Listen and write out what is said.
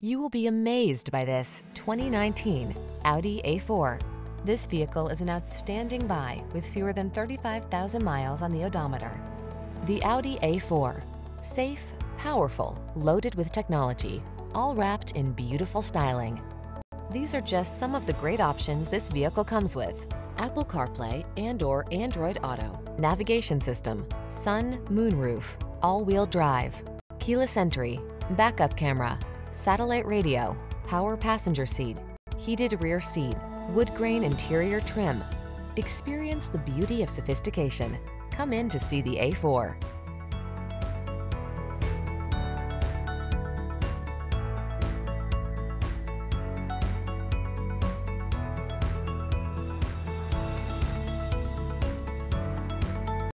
You will be amazed by this 2019 Audi A4. This vehicle is an outstanding buy with fewer than 35,000 miles on the odometer. The Audi A4. Safe, powerful, loaded with technology, all wrapped in beautiful styling. These are just some of the great options this vehicle comes with. Apple CarPlay and or Android Auto, navigation system, sun, moonroof, all-wheel drive, keyless entry, backup camera, satellite radio, power passenger seat, heated rear seat, wood grain interior trim. Experience the beauty of sophistication. Come in to see the A4.